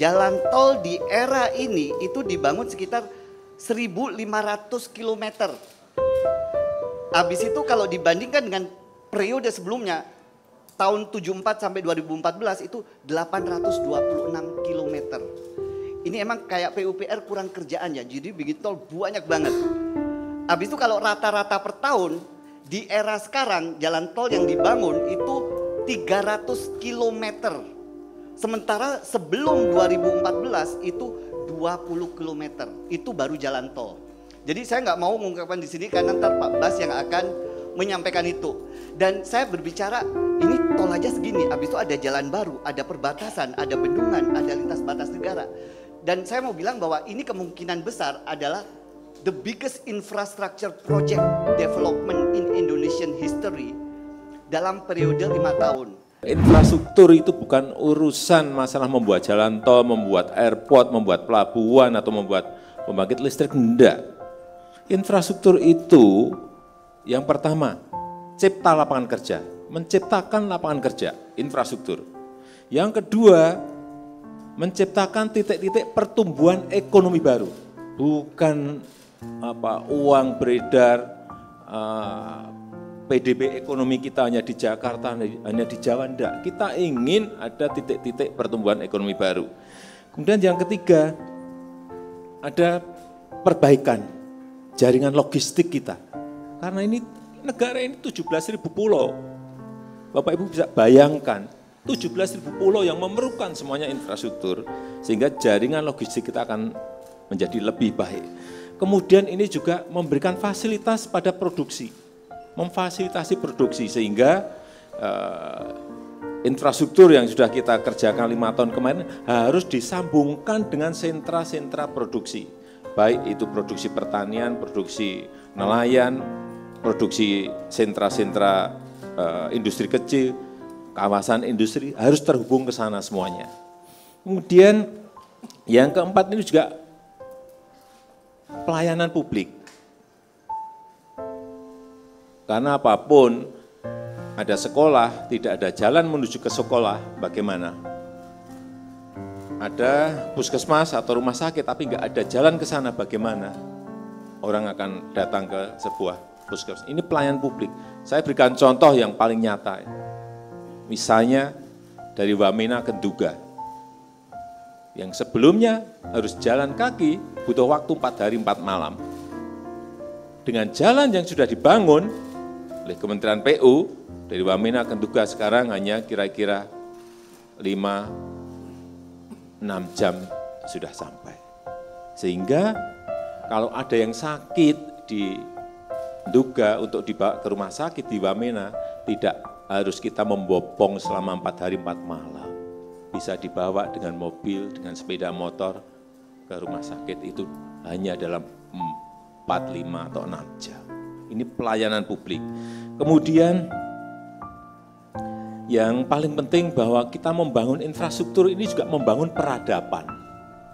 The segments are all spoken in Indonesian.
jalan tol di era ini itu dibangun sekitar 1.500 km. Habis itu kalau dibandingkan dengan periode sebelumnya, tahun 74 sampai 2014 itu 826 km. Ini emang kayak PUPR kurang kerjaan ya, jadi bikin tol banyak banget. Habis itu kalau rata-rata per tahun, di era sekarang jalan tol yang dibangun itu 300 km. Sementara sebelum 2014 itu 20 km. Itu baru jalan tol. Jadi saya nggak mau mengungkapkan di sini karena ntar Pak Bas yang akan menyampaikan itu. Dan saya berbicara ini tol aja segini, habis itu ada jalan baru, ada perbatasan, ada bendungan, ada lintas batas negara. Dan saya mau bilang bahwa ini kemungkinan besar adalah the biggest infrastructure project development in Indonesian history dalam periode lima tahun. Infrastruktur itu bukan urusan masalah membuat jalan tol, membuat airport, membuat pelabuhan atau membuat pembangkit listrik, enggak. Infrastruktur itu yang pertama, cipta lapangan kerja, menciptakan lapangan kerja, infrastruktur. Yang kedua, menciptakan titik-titik pertumbuhan ekonomi baru, bukan apa uang beredar eh, PDB ekonomi kita hanya di Jakarta, hanya di Jawa, enggak. Kita ingin ada titik-titik pertumbuhan ekonomi baru. Kemudian yang ketiga, ada perbaikan jaringan logistik kita. Karena ini negara ini 17 ribu pulau. Bapak Ibu bisa bayangkan, 17 ribu pulau yang memerlukan semuanya infrastruktur, sehingga jaringan logistik kita akan menjadi lebih baik. Kemudian ini juga memberikan fasilitas pada produksi, memfasilitasi produksi sehingga uh, infrastruktur yang sudah kita kerjakan lima tahun kemarin harus disambungkan dengan sentra-sentra produksi, baik itu produksi pertanian, produksi nelayan, produksi sentra-sentra uh, industri kecil, kawasan industri harus terhubung ke sana semuanya. Kemudian yang keempat ini juga pelayanan publik. Karena apa pun ada sekolah, tidak ada jalan menuju ke sekolah, bagaimana? Ada puskesmas atau rumah sakit, tapi nggak ada jalan ke sana, bagaimana? Orang akan datang ke sebuah puskesmas. Ini pelayanan publik. Saya berikan contoh yang paling nyata. Misalnya dari Wamena ke Duga. Yang sebelumnya harus jalan kaki, butuh waktu 4 hari 4 malam. Dengan jalan yang sudah dibangun oleh Kementerian PU, dari Wamena ke Duga sekarang hanya kira-kira 5 6 jam sudah sampai. Sehingga kalau ada yang sakit di Duga untuk dibawa ke rumah sakit di Wamena, tidak harus kita membopong selama empat hari empat malam. Bisa dibawa dengan mobil, dengan sepeda motor ke rumah sakit itu hanya dalam empat, lima atau enam jam. Ini pelayanan publik. Kemudian yang paling penting bahwa kita membangun infrastruktur ini juga membangun peradaban.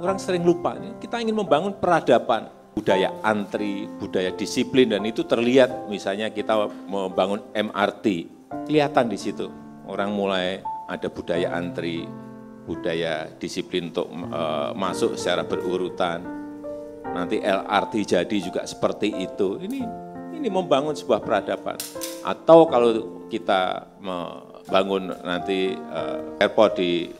Orang sering lupa, kita ingin membangun peradaban, budaya antri, budaya disiplin, dan itu terlihat misalnya kita membangun MRT, kelihatan di situ. Orang mulai ada budaya antri, budaya disiplin untuk e, masuk secara berurutan. Nanti LRT jadi juga seperti itu. Ini ini membangun sebuah peradaban. Atau kalau kita membangun nanti e, airport di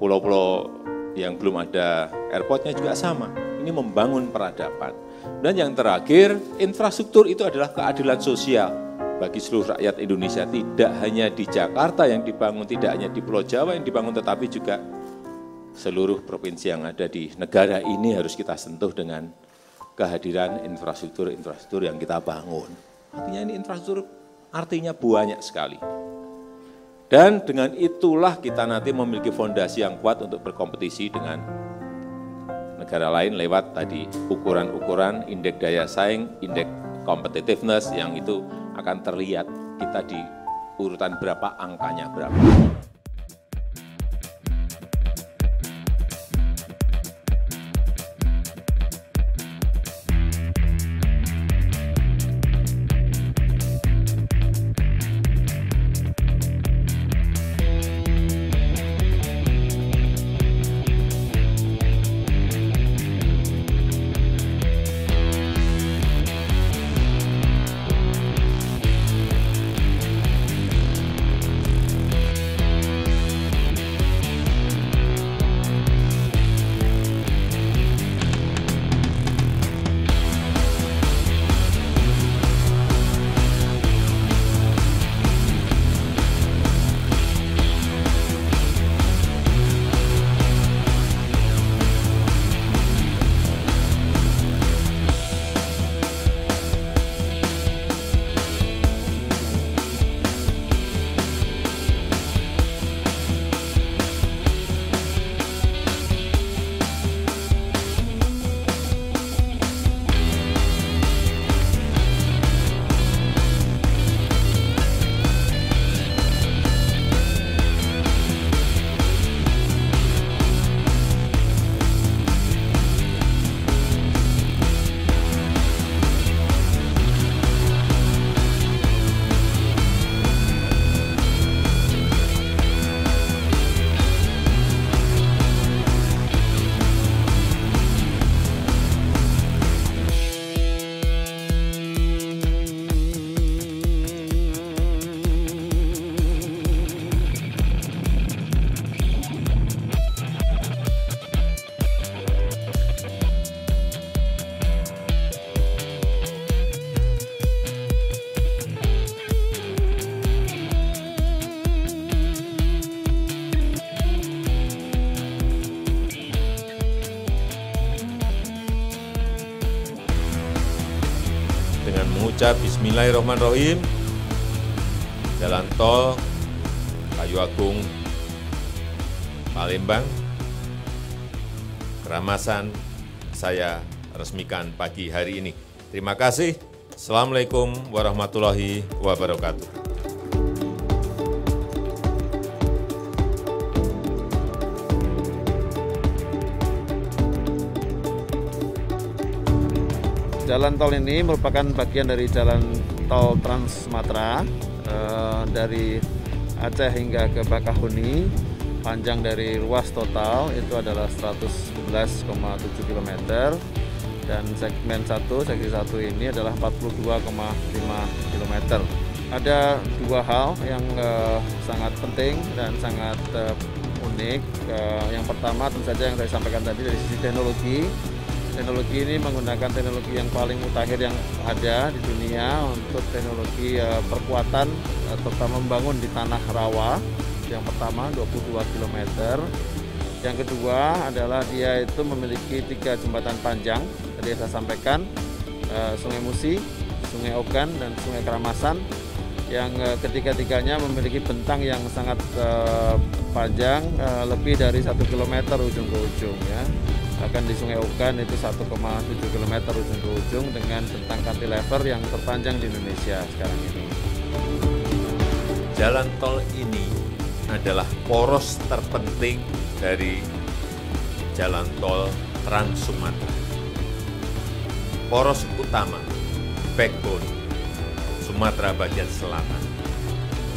pulau-pulau yang belum ada airportnya juga sama. Ini membangun peradaban. Dan yang terakhir, infrastruktur itu adalah keadilan sosial bagi seluruh rakyat Indonesia, tidak hanya di Jakarta yang dibangun, tidak hanya di Pulau Jawa yang dibangun, tetapi juga seluruh provinsi yang ada di negara ini harus kita sentuh dengan kehadiran infrastruktur-infrastruktur yang kita bangun. Artinya ini infrastruktur artinya banyak sekali. Dan dengan itulah kita nanti memiliki fondasi yang kuat untuk berkompetisi dengan negara lain lewat tadi ukuran-ukuran indeks daya saing, indeks competitiveness yang itu akan terlihat kita di urutan berapa, angkanya berapa. Dengan mengucap Bismillahirrahmanirrahim, jalan tol Kayu Agung, Palembang, Keramasan, saya resmikan pagi hari ini. Terima kasih. Assalamualaikum warahmatullahi wabarakatuh. Jalan tol ini merupakan bagian dari jalan tol Trans Sumatera eh, dari Aceh hingga ke Bakahuni. Panjang dari ruas total itu adalah 111,7 km dan segmen 1, seksi 1 ini adalah 42,5 km. Ada dua hal yang eh, sangat penting dan sangat eh, unik. Eh, yang pertama tentu saja yang saya sampaikan tadi dari sisi teknologi teknologi ini menggunakan teknologi yang paling mutakhir yang ada di dunia untuk teknologi uh, perkuatan uh, terutama membangun di tanah rawa. Yang pertama 22 km yang kedua adalah dia itu memiliki tiga jembatan panjang. Tadi saya sampaikan uh, Sungai Musi, Sungai Ogan dan Sungai Keramasan. Yang uh, ketiga-tiganya memiliki bentang yang sangat uh, panjang uh, lebih dari satu kilometer ujung ke ujung ya bahkan di Sungai Ogan itu 1,7 km ujung ke ujung dengan bentang cantilever yang terpanjang di Indonesia sekarang ini. Jalan tol ini adalah poros terpenting dari jalan tol Trans Sumatera. Poros utama, backbone Sumatera bagian selatan.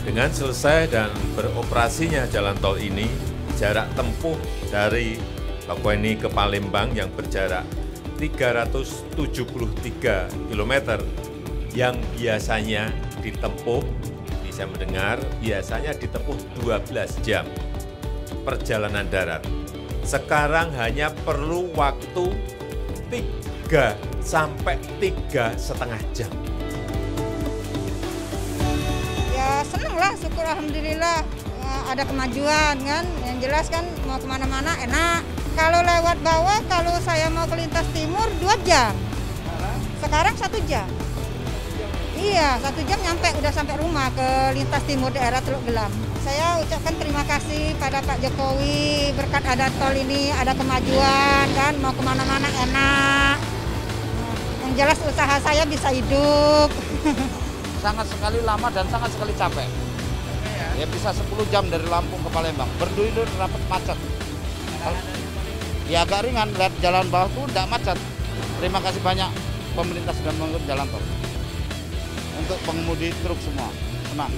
Dengan selesai dan beroperasinya jalan tol ini, jarak tempuh dari Bakauheni ke Palembang yang berjarak 373 km yang biasanya ditempuh, bisa mendengar, biasanya ditempuh 12 jam perjalanan darat. Sekarang hanya perlu waktu 3 sampai tiga setengah jam. Ya seneng lah, syukur Alhamdulillah ada kemajuan kan. Yang jelas kan mau ke mana-mana enak kalau lewat bawah, kalau saya mau ke lintas timur dua jam. Sekarang satu jam. Iya, satu jam nyampe udah sampai rumah ke lintas timur daerah Teluk Gelam. Saya ucapkan terima kasih pada Pak Jokowi berkat ada tol ini, ada kemajuan kan, mau ke mana-mana enak. Yang jelas usaha saya bisa hidup. sangat sekali lama dan sangat sekali capek. Ya bisa 10 jam dari Lampung ke Palembang. Berduyun rapat macet ya agak ringan. Lihat jalan bawah tuh tidak macet. Terima kasih banyak pemerintah sudah membangun jalan tol. Untuk pengemudi truk semua senang